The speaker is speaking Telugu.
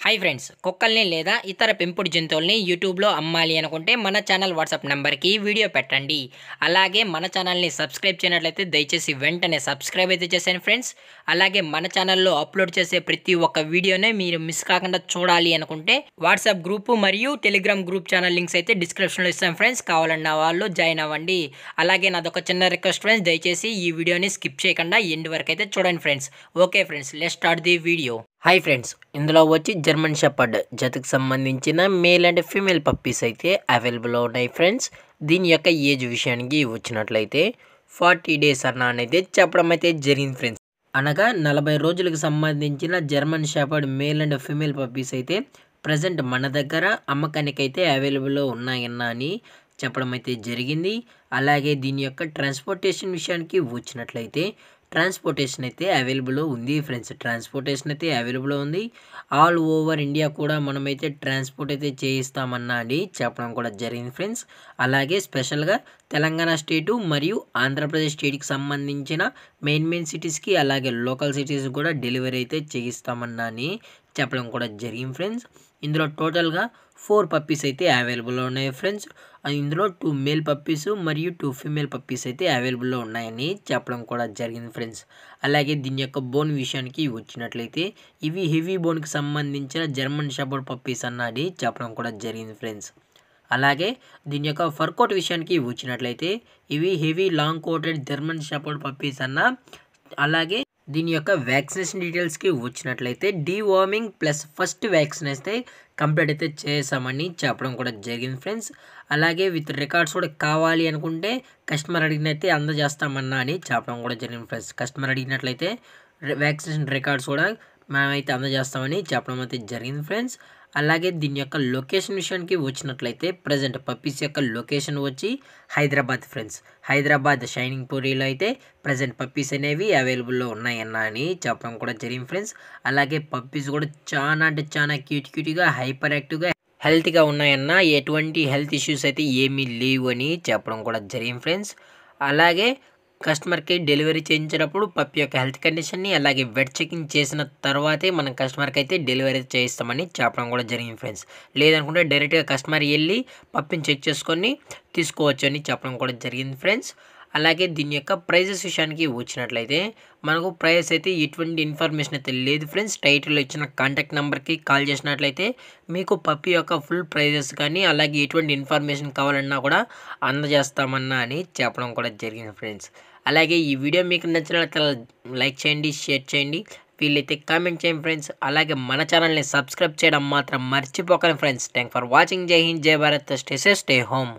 హాయ్ ఫ్రెండ్స్ కుక్కల్ని లేదా ఇతర పెంపుడు జంతువుల్ని యూట్యూబ్లో అమ్మాలి అనుకుంటే మన ఛానల్ వాట్సాప్ నెంబర్కి వీడియో పెట్టండి. అలాగే మన ఛానల్ని సబ్స్క్రైబ్ చేయనట్లయితే దయచేసి వెంటనే సబ్స్క్రైబ్ అయితే చేశాను ఫ్రెండ్స్ అలాగే మన ఛానల్లో అప్లోడ్ చేసే ప్రతి ఒక్క వీడియోనే మీరు మిస్ కాకుండా చూడాలి అనుకుంటే వాట్సాప్ గ్రూప్ మరియు టెలిగ్రామ్ గ్రూప్ ఛానల్ లింక్స్ అయితే డిస్క్రిప్షన్లో ఇస్తాం ఫ్రెండ్స్ కావాలన్న వాళ్ళు జాయిన్ అవ్వండి. అలాగే నాదొక చిన్న రిక్వెస్ట్ ఫ్రెండ్స్ దయచేసి ఈ వీడియోని స్కిప్ చేయకుండా ఎండ్ వరకు అయితే చూడండి friends okay friends let start the video hi friends ఇందులో వచ్చి జర్మన్ షెపర్డ్ జతకు సంబంధించిన మేల్ అండ్ ఫీమేల్ పప్పీస్ అయితే అవైలబుల్లో ఉన్నాయి ఫ్రెండ్స్ దీని యొక్క ఏజ్ విషయానికి వచ్చినట్లయితే ఫార్టీ డేస్ అన్న అనేది చెప్పడం అయితే జరిగింది ఫ్రెండ్స్ అనగా నలభై రోజులకు సంబంధించిన German shepherd male and female puppies అయితే ప్రజెంట్ మన దగ్గర అమ్మకానికి అయితే అవైలబుల్లో ఉన్నాయన్న అని చెప్పడం అయితే జరిగింది. అలాగే దీని యొక్క ట్రాన్స్పోర్టేషన్ విషయానికి వచ్చినట్లయితే ట్రాన్స్పోర్టేషన్ అయితే అవైలబుల్లో ఉంది ఫ్రెండ్స్. ట్రాన్స్పోర్టేషన్ అయితే అవైలబుల్ ఉంది. ఆల్ ఓవర్ ఇండియా కూడా మనమైతే ట్రాన్స్పోర్ట్ అయితే చేయిస్తామన్నా అని చెప్పడం కూడా జరిగింది ఫ్రెండ్స్. అలాగే స్పెషల్గా తెలంగాణ స్టేటు మరియు ఆంధ్రప్రదేశ్ స్టేట్కి సంబంధించిన మెయిన్ మెయిన్ సిటీస్కి అలాగే లోకల్ సిటీస్ కూడా డెలివరీ అయితే చేయిస్తామన్నా అని చెప్పడం కూడా జరిగింది ఫ్రెండ్స్. ఇందులో టోటల్గా ఫోర్ పప్పీస్ అయితే అవైలబుల్లో ఉన్నాయి ఫ్రెండ్స్. ఇందులో టూ మేల్ పప్పీస్ మరియు టూ ఫీమేల్ పప్పీస్ అయితే అవైలబుల్లో ఉన్నాయని చెప్పడం కూడా జరిగింది ఫ్రెండ్స్. అలాగే దీని యొక్క బోన్ విషయానికి వచ్చినట్లయితే ఇవి హెవీ బోన్కి సంబంధించిన జర్మన్ షెపర్డ్ పప్పీస్ అన్నది చెప్పడం కూడా జరిగింది ఫ్రెండ్స్. అలాగే దీని యొక్క ఫర్కోట్ విషయానికి వచ్చినట్లయితే ఇవి heavy long coated German shepherd puppies అన్న అలాగే దీని యొక్క వ్యాక్సినేషన్ డీటెయిల్స్కి వచ్చినట్లయితే డీవార్మింగ్ ప్లస్ ఫస్ట్ వ్యాక్సిన్ అయితే కంప్లీట్ అయితే చేసామని చెప్పడం కూడా జరిగింది ఫ్రెండ్స్ అలాగే విత్ రికార్డ్స్ కూడా కావాలి అనుకుంటే కస్టమర్ అడిగినైతే అందజేస్తామన్నా అని చెప్పడం కూడా జరిగింది ఫ్రెండ్స్ కస్టమర్ అడిగినట్లయితే వ్యాక్సినేషన్ రికార్డ్స్ కూడా మేమైతే అందజేస్తామని చెప్పడం అయితే జరిగింది ఫ్రెండ్స్ అలాగే దీని యొక్క లొకేషన్ విషయానికి వచ్చినట్లయితే ప్రజెంట్ పప్పీస్ యొక్క లొకేషన్ వచ్చి హైదరాబాద్ ఫ్రెండ్స్ హైదరాబాద్ షైనింగ్ పూరిలో అయితే ప్రజెంట్ పప్పీస్ అనేవి అవైలబుల్లో ఉన్నాయన్న అని చెప్పడం కూడా జరిగింది ఫ్రెండ్స్ అలాగే పప్పీస్ కూడా చాలా అంటే చాలా క్యూట్ క్యూట్గా హైపర్ యాక్టివ్గా హెల్త్గా ఉన్నాయన్న ఎటువంటి హెల్త్ ఇష్యూస్ అయితే ఏమీ లేవు అని చెప్పడం కూడా జరిగింది ఫ్రెండ్స్ అలాగే కస్టమర్కి డెలివరీ చేయించినప్పుడు పప్పు యొక్క హెల్త్ కండిషన్ని అలాగే వెట్ చెకింగ్ చేసిన తర్వాతే మనం కస్టమర్కి అయితే డెలివరీ చేయిస్తామని చెప్పడం కూడా జరిగింది ఫ్రెండ్స్. లేదనుకుంటే డైరెక్ట్గా కస్టమర్ వెళ్ళి పప్పిని చెక్ చేసుకొని తీసుకోవచ్చు అని చెప్పడం కూడా జరిగింది ఫ్రెండ్స్. అలాగే దీని యొక్క ప్రైజెస్ విషయానికి వచ్చినట్లయితే మనకు ప్రైస్ అయితే ఎటువంటి ఇన్ఫర్మేషన్ అయితే లేదు ఫ్రెండ్స్. టైటిల్లో ఇచ్చిన కాంటాక్ట్ నెంబర్కి కాల్ చేసినట్లయితే మీకు పప్పి యొక్క ఫుల్ ప్రైజెస్ కానీ అలాగే ఎటువంటి ఇన్ఫర్మేషన్ కావాలన్నా కూడా అందజేస్తామన్నా అని చెప్పడం కూడా జరిగింది ఫ్రెండ్స్. అలాగే ఈ వీడియో మీకు నచ్చినట్లయితే లైక్ చేయండి షేర్ చేయండి. వీళ్ళైతే కామెంట్ చేయండి ఫ్రెండ్స్. అలాగే మన ఛానల్ని సబ్స్క్రైబ్ చేయడం మాత్రం మర్చిపోకండి ఫ్రెండ్స్. థ్యాంక్ ఫర్ వాచింగ్ జై హింద్ జై భారత్. Stay stay home